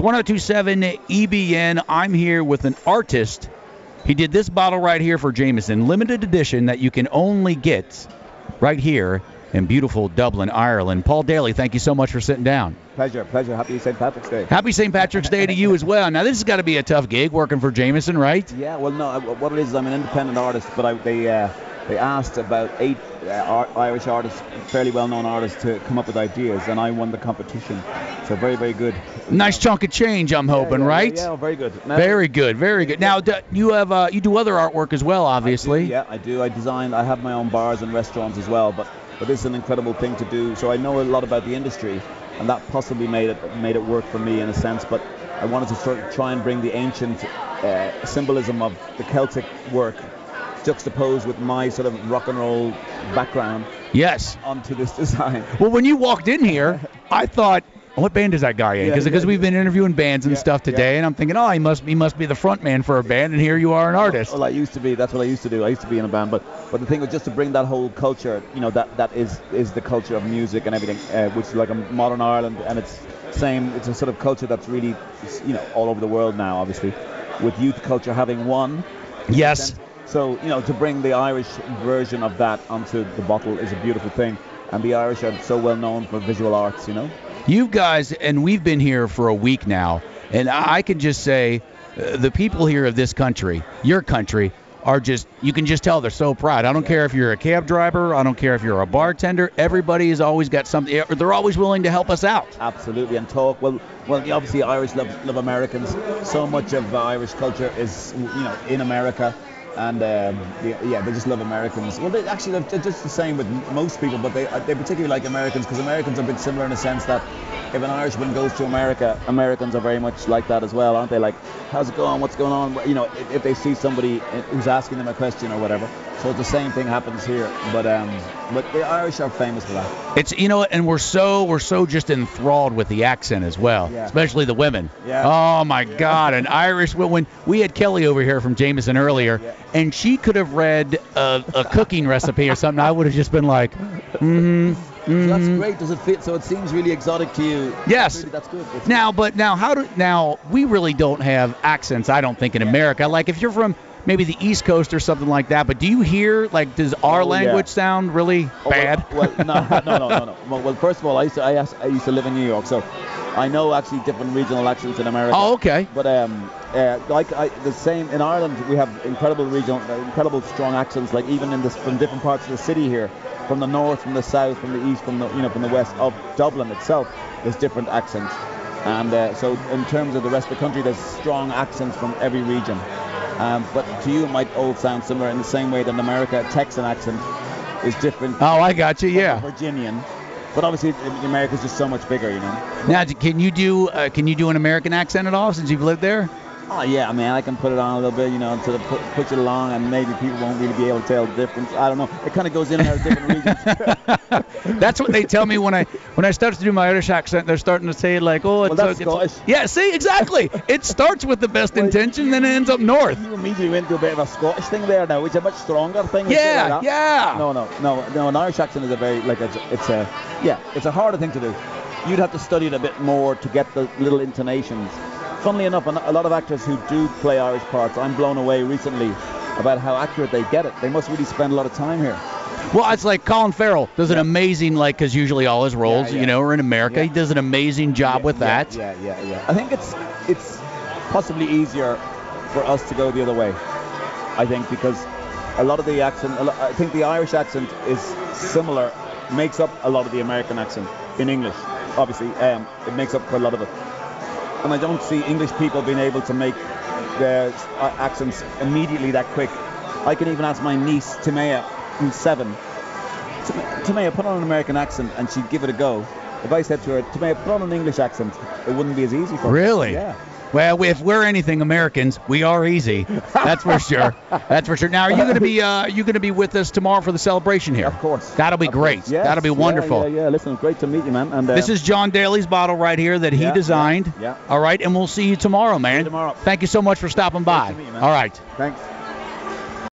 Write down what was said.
It's 1027 WEBN. I'm here with an artist. He did this bottle right here for Jameson, limited edition that you can only get right here in beautiful Dublin, Ireland. Paul Daly, thank you so much for sitting down. Pleasure, pleasure. Happy St. Patrick's Day. Happy St. Patrick's Day to you as well. Now, this has got to be a tough gig working for Jameson, right? Yeah, well, no, uh, what it is, I'm an independent artist, but I, they uh, they asked about eight uh, Irish artists, fairly well-known artists, to come up with ideas, and I won the competition. So very, very good. Nice chunk of change, I'm hoping, yeah, yeah, right? Yeah, yeah, very good. Very good, very good. Now, do, you have uh, you do other artwork as well, I do, obviously. yeah, I do. I design. I have my own bars and restaurants as well, but but this is an incredible thing to do. So I know a lot about the industry, and that possibly made it made it work for me in a sense. But I wanted to sort of try and bring the ancient uh, symbolism of the Celtic work juxtaposed with my sort of rock and roll background Yes. onto this design. Well, when you walked in here, I thought, what band is that guy in? Because yeah, we've been interviewing bands and Yeah, stuff today, yeah. and I'm thinking, oh, he must he must be the front man for a band, and here you are, an artist. Well, I used to be. That's what I used to do. I used to be in a band, but but the thing was just to bring that whole culture. You know, that that is is the culture of music and everything, uh, which is like a modern Ireland, and it's same. It's a sort of culture that's really, you know, all over the world now. Obviously, with youth culture having won. Yes. So you know, to bring the Irish version of that onto the bottle is a beautiful thing, and the Irish are so well known for visual arts. You know. You guys, and we've been here for a week now, and I can just say, uh, the people here of this country, your country, are just you can just tell they're so proud. I don't care if you're a cab driver, I don't care if you're a bartender. Everybody has always got something. They're always willing to help us out. Absolutely, and talk. Well, well, obviously Irish love, love Americans. So much of Irish culture is, you know, in America, and um, yeah, they just love Americans. Well, they actually they're just the same with most people, but they they particularly like Americans because Americans are a bit similar in the sense that if an Irishman goes to America, Americans are very much like that as well, aren't they? Like, how's it going? What's going on? You know, if, if they see somebody who's asking them a question or whatever. So the same thing happens here, but um, but the Irish are famous for that. It's you know, and we're so we're so just enthralled with the accent as well, Yeah. especially the women. Yeah. Oh my God, an Irish when when we had Kelly over here from Jameson earlier, Yeah. and she could have read a, a cooking recipe or something. I would have just been like, mm-hmm. So that's great. Does it fit? So it seems really exotic to you. Yes. Really, that's good. It's- Now, but now, how do now we really don't have accents? I don't think in America. Like if you're from maybe the East Coast or something like that, but do you hear like does our Oh, yeah. language sound really Oh, well- bad? Well, no, no, no, no, no. Well, well, first of all, I used to I, I used to live in New York, so I know actually different regional accents in America. oh, okay. But um, uh, like I, the same in Ireland, we have incredible regional, incredible strong accents. Like even in this, from different parts of the city here, from the north, from the south, from the east, from the you know from the west of Dublin itself, there's different accents. And uh, so in terms of the rest of the country, there's strong accents from every region. Um, but to you, it might all sound similar in the same way that in America, a Texan accent is different. Oh, I got you. Yeah. Virginian. But obviously, America's just so much bigger, you know. Now, can you do uh, can you do an American accent at all since you've lived there? Oh yeah, I mean I can put it on a little bit, you know, to put, push it along, and maybe people won't really be able to tell the difference. I don't know. It kind of goes in and out of different regions. That's what they tell me when I when I start to do my Irish accent. They're starting to say like, oh, it's, Well, that's uh, it's- Yeah, see, exactly. it starts with the best intention, then it ends up north. you immediately went to a bit of a Scottish thing there now, which is a much stronger thing. Yeah, like yeah. No, no, no, no. An Irish accent is a very like it's, it's a yeah, it's a harder thing to do. You'd have to study it a bit more to get the little intonations. Funnily enough, a a lot of actors who do play Irish parts, I'm blown away recently about how accurate they get it. They must really spend a lot of time here. Well, it's like Colin Farrell does an amazing like because usually all his roles, Yeah, yeah. you know, are in America. Yeah. He does an amazing job with that. Yeah, yeah, yeah. I think it's it's possibly easier for us to go the other way. I think because a lot of the accent, I think the Irish accent is similar, makes up a lot of the American accent in English. Obviously, um, it makes up for a lot of it. And I don't see English people being able to make their uh, accents immediately that quick. I can even ask my niece Timea, who's seven, Tim- Timea, put on an American accent, and she'd give it a go. If I said to her, Timea, put on an English accent, it wouldn't be as easy for her. Really? Yeah. Well, if we're anything Americans, we are easy. That's for sure. That's for sure. Now, are you going to be uh, are you going to be with us tomorrow for the celebration here? Of course. That'll be Of great. course. Yes. That'll be wonderful. Yeah, yeah, Listen, great to meet you, man. And uh, This is John Daly's bottle right here that he Yeah, designed. yeah, yeah. All right, and we'll see you tomorrow, man. tomorrow. Thank you so much for stopping by. you. All right. thanks.